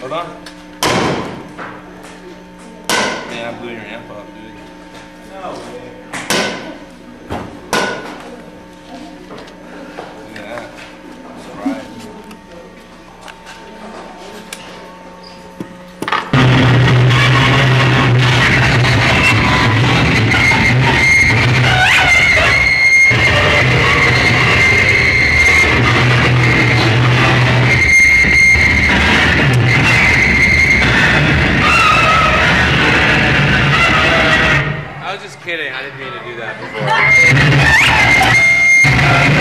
Hold on. Man, I blew your amp up, dude. No. just kidding. I didn't mean to do that before.